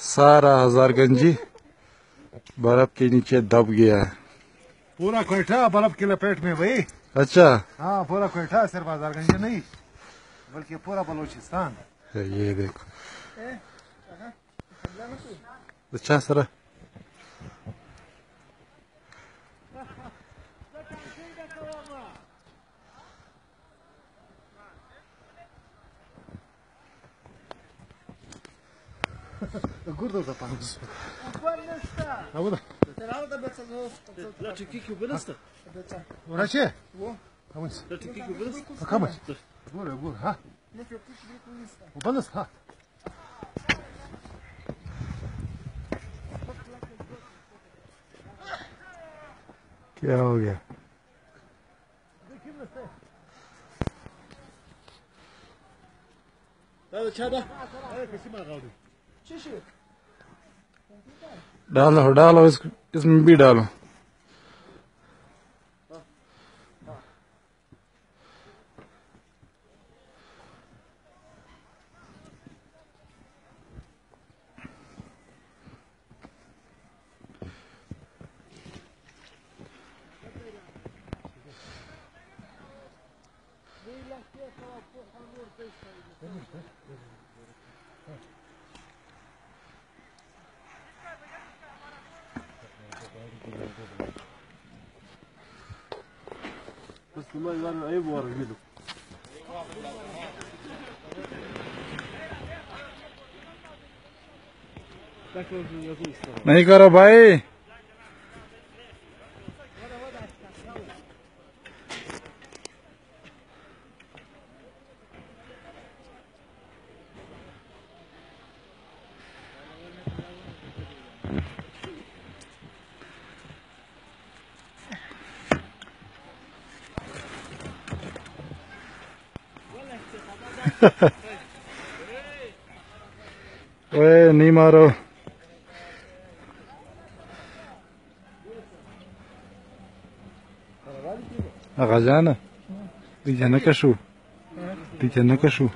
सारा हजारगंजी बर्फ़ के नीचे दब गया है पूरा कोयटा बर्फ़ की लपेट में भाई अच्छा हाँ पूरा कोयटा सिर्फ़ हजारगंज नहीं बल्कि पूरा बलोचिस्तान ये देखो अच्छा sir Gordo za pan. A uda. Враче? Камыш. А камыш? Гур, гур, ha? Ubanız ha? क्या हो गया Hadi çada. Hadi kısım kaldı. डालो डालो इस, इसमें भी डालो Resulullah İlhan'ın ayıp var gülüm. Thank you. Aí, ओए नहीं मारो Αγαζάνα. Τι γιανέκα σου. Τι γιανέκα σου.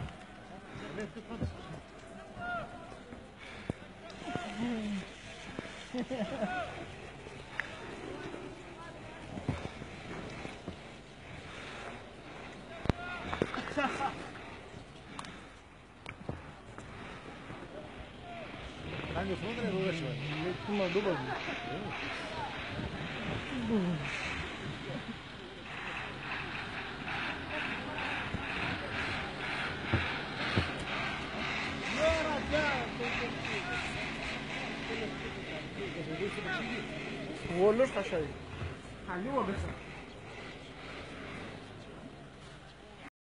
Ha ha ha. hangi fonda ne uğraşma. Mektum var, dur bakayım. Волош кашай. Халива беса.